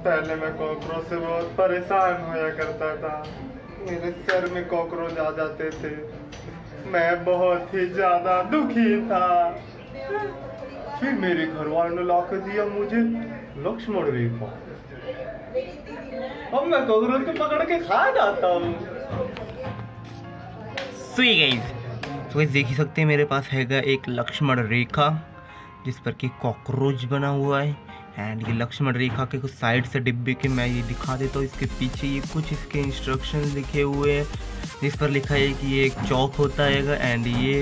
पहले मैं कॉकरोच से बहुत परेशान होया करता था। मेरे सर में कॉकरोच आ जाते थे। मैं बहुत ही ज़्यादा दुखी था। फिर मेरे घर वालों ने ला दिया मुझे। लक्ष्मण रेखा अब मैं कॉकरोच को पकड़ के खा जाता हूँ। सुई गाइस तो देख ही सकते हैं मेरे पास हैगा एक लक्ष्मण रेखा, जिस पर कि कॉकरोच बना हुआ है। एंड ये लक्ष्मण रेखा के कुछ साइड से डिब्बे के मैं ये दिखा देता हूँ। इसके पीछे ये कुछ इसके इंस्ट्रक्शन लिखे हुए हैं। जिस पर लिखा है कि ये एक चौक होता है एंड ये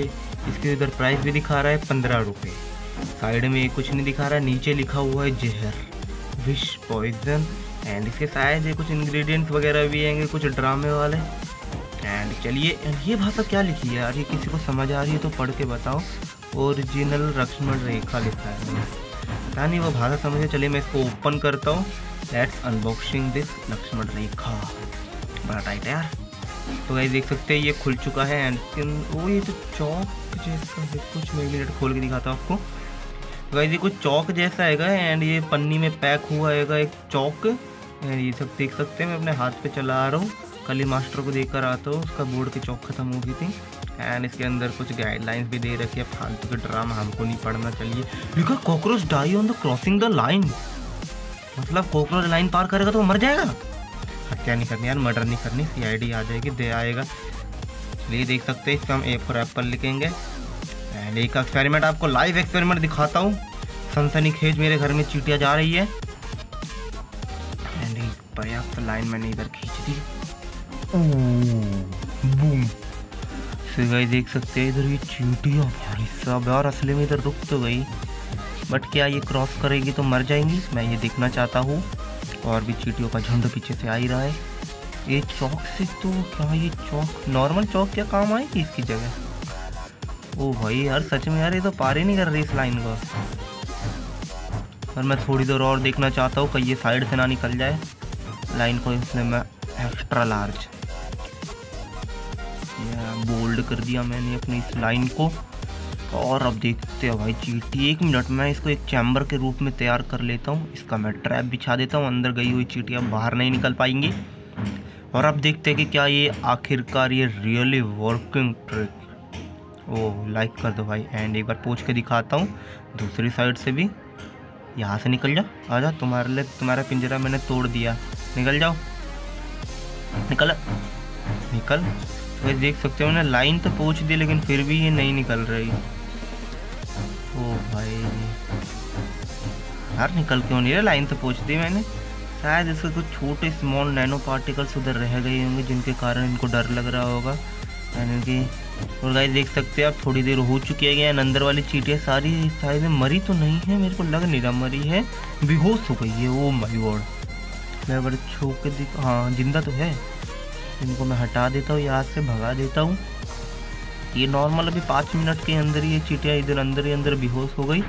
इसके उधर प्राइस भी दिखा रहा है पंद्रह रुपये साइड में ये कुछ नहीं दिखा रहा, नीचे लिखा हुआ है जहर विश पॉइजन एंड इसके शायद ये कुछ इंग्रेडिएंट्स वगैरह भी आएँगे कुछ ड्रामे वाले। एंड चलिए ये भाषा क्या लिखी है यार? ये किसी को समझ आ रही है तो पढ़ के बताओ। ओरिजिनल लक्ष्मण रेखा लिखा है। पता नहीं, वो भाषा समझे, चलिए मैं इसको ओपन करता हूँ। Let's unboxing this Lakshman Rekha. बड़ा टाइट है यार। तो गाइस देख सकते हैं, ये खुल चुका है एंड वो ये तो चौक जैसा है, कुछ मैं मिनट खोल के दिखाता हूँ आपको। तो गाइस ये कुछ चौक जैसा हैगा एंड ये पन्नी में पैक हुआ हैगा एक चौक। एंड ये सब देख सकते हैं, मैं अपने हाथ पे चला आ रहा हूँ। कल ही मास्टर को देकर आता हूँ, उसका बोर्ड की चौक खत्म हो गई थी। एंड इसके अंदर कुछ गाइडलाइंस भी दे रखी है। फालतू के ड्रामा हमको नहीं पढ़ना चाहिए। लिखा cockroach die on the crossing the line मतलब कॉकरोच लाइन पार करेगा तो मर जाएगा। हत्या नहीं करनी यार मर्डर नहीं करनी। सी आ जाएगी, दे आएगा। चलिए देख सकते हैं। इसका हम ए फॉर एप्पल लिखेंगे। एंड एक एक्सपेरिमेंट आपको लाइव एक्सपेरिमेंट दिखाता हूँ। सनसनी खेज मेरे घर में चीटियाँ जा रही है। एंड पर्याप्त लाइन मैंने इधर खींच दी। बूम सो गाइस देख सकते हैं इधर ये चींटियाँ भाई साहब यार असली में इधर रुक तो गई। बट क्या ये क्रॉस करेगी तो मर जाएँगी? मैं ये देखना चाहता हूँ। और भी चीटियों का झुंड पीछे से आ ही रहा है। ये चौक से तो क्या ये चौक नॉर्मल चौक क्या काम आएगी इसकी जगह? ओ भाई यार, सच में यार, ये तो पार ही नहीं कर रही इस लाइन को। और मैं थोड़ी देर और देखना चाहता हूँ, कहीं ये साइड से ना निकल जाए। लाइन को इसमें मैं एक्स्ट्रा लार्ज बोल्ड कर दिया मैंने अपनी इस लाइन को। और अब देखते हैं भाई चीटी, एक मिनट, मैं इसको एक चैम्बर के रूप में तैयार कर लेता हूँ। इसका मैं ट्रैप बिछा देता हूँ, अंदर गई हुई चीटियाँ बाहर नहीं निकल पाएँगी। और अब देखते हैं कि क्या ये आखिरकार ये रियली वर्किंग ट्रिक ओ लाइक कर दो भाई। एंड एक बार पूछ के दिखाता हूँ, दूसरी साइड से भी। यहाँ से निकल जाओ आ जाओ तुम्हारे लिए, तुम्हारा पिंजरा मैंने तोड़ दिया। निकल जाओ। निकल निकल। तो देख सकते हो ना, लाइन तो पहुँच दी लेकिन फिर भी ये नहीं निकल रही। ओ भाई। यार निकल क्यों नहीं रहा? लाइन तो पहुँच दी मैंने। शायद इसके कुछ छोटे स्मॉल नैनो पार्टिकल्स उधर रह गए होंगे, जिनके कारण इनको डर लग रहा होगा। यानी कि, और गाइस देख सकते हैं आप थोड़ी देर हो चुकी है, गया अंदर वाली चीटियाँ सारी, शायद मरी तो नहीं है, मेरे को लग नहीं रहा मरी है। बेहोश हो गई है ओ माय गॉड मैं बड़े छो के दिख हाँ ज़िंदा तो है। इनको मैं हटा देता हूँ यहाँ से भगा देता हूँ। ये नॉर्मल अभी पाँच मिनट के अंदर ही ये चीटियाँ इधर अंदर ही अंदर बेहोश हो गई।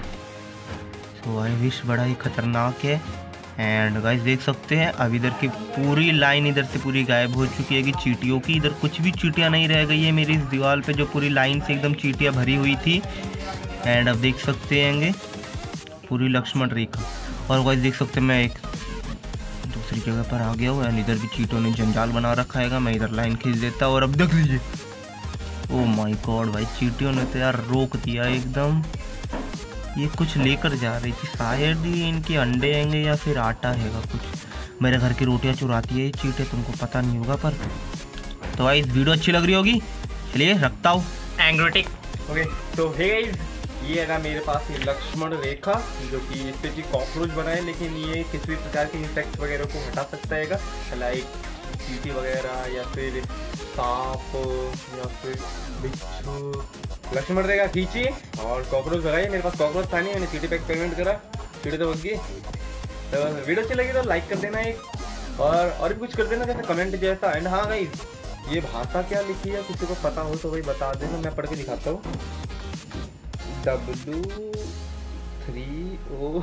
तो आई विश बड़ा ही खतरनाक है। एंड गाइस देख सकते हैं, अब इधर की पूरी लाइन इधर से पूरी गायब हो चुकी है कि चीटियों की इधर कुछ भी चीटियाँ नहीं रह गई है मेरी इस दीवार पे जो पूरी लाइन से एकदम चीटियाँ भरी हुई थी। एंड अब देख सकते हैं पूरी लक्ष्मण रेखा। और गाइस देख सकते हैं मैं एक दूसरी जगह पर आ गया हूँ। एंड इधर भी चीटों ने जंजाल बना रखा है। मैं इधर लाइन खींच देता और अब देख लीजिए। ओ माय गॉड भाई, चीटियों ने तो यार रोक दिया एकदम। ये कुछ लेकर जा रही थी। शायद ही इनके अंडे आएँगे या फिर आटा हैगा कुछ। मेरे घर की रोटियाँ चुराती है चीटें, तुमको पता नहीं होगा, पर तो भाई वीडियो अच्छी लग रही होगी। चलिए, रखता हूँ। एंग्रोटिक ओके तो हे गाइस ये है ना मेरे पास ये लक्ष्मण रेखा, जो कि इस पे जी कॉकरोच बना है, लेकिन ये किसी भी प्रकार के इंसेक्ट वगैरह को हटा सकता है लाइक चीटी वगैरह या फिर सांप या फिर बिच्छू। लक्ष्मण रेखा खींची और कॉकरोच भगाई मेरे पास कॉकरोच था नहीं, मैंने चीटी पे एक्सपेरिमेंट करा। चीटी तो भग गई। तो वीडियो अच्छी लगी तो लाइक कर देना एक। और और भी कुछ कर देना, जैसे कमेंट जैसा। एंड हाँ भाई ये भाषा क्या लिखी है? किसी को पता हो तो भाई बता देना, मैं पढ़ के दिखाता हूँ। W three O